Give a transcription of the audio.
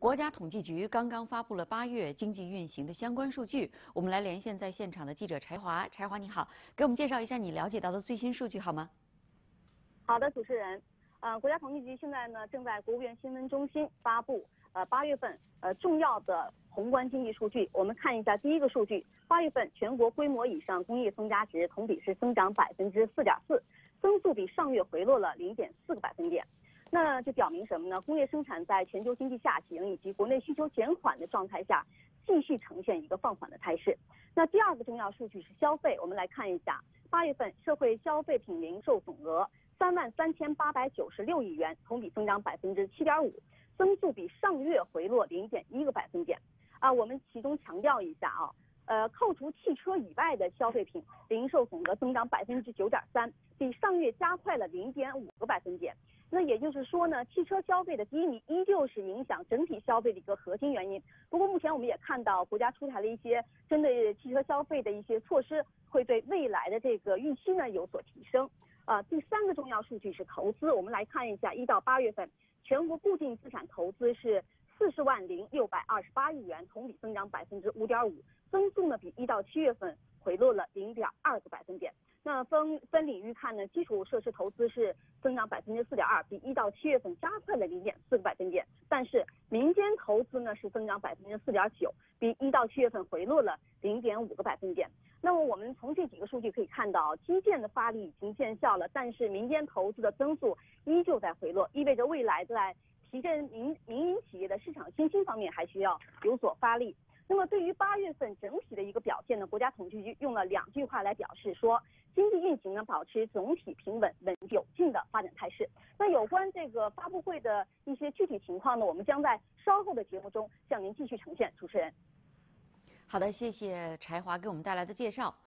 国家统计局刚刚发布了八月经济运行的相关数据，我们来连线在现场的记者柴华。柴华你好，给我们介绍一下你了解到的最新数据好吗？好的，主持人，呃，国家统计局现在呢正在国务院新闻中心发布呃八月份呃重要的宏观经济数据。我们看一下第一个数据，八月份全国规模以上工业增加值同比是增长百分之四点四，增速比上月回落了零点四个百分点。那就表明什么呢？工业生产在全球经济下行以及国内需求减缓的状态下，继续呈现一个放缓的态势。那第二个重要数据是消费，我们来看一下，八月份社会消费品零售总额三万三千八百九十六亿元，同比增长百分之七点五，增速比上月回落零点一个百分点。啊，我们其中强调一下啊，呃，扣除汽车以外的消费品零售总额增长百分之九点三，比上月加快了零点五个百分点。那也就是说呢，汽车消费的低迷依旧是影响整体消费的一个核心原因。不过目前我们也看到，国家出台了一些针对汽车消费的一些措施，会对未来的这个预期呢有所提升。啊，第三个重要数据是投资，我们来看一下，一到八月份全国固定资产投资是四十万零六百二十八亿元，同比增长百分之五点五，增速呢比一到七月份回落了零点二个百分点。那分分领域看呢，基础设施投资是增长百分之四点二，比一到七月份加快了零点四个百分点。但是民间投资呢是增长百分之四点九，比一到七月份回落了零点五个百分点。那么我们从这几个数据可以看到，基建的发力已经见效了，但是民间投资的增速依旧在回落，意味着未来在提振民民营企业的市场信心方面还需要有所发力。那么对于八月份整体的一个表现呢，国家统计局用了两句话来表示说。经济运行呢，保持总体平稳、稳有进的发展态势。那有关这个发布会的一些具体情况呢，我们将在稍后的节目中向您继续呈现。主持人，好的，谢谢柴华给我们带来的介绍。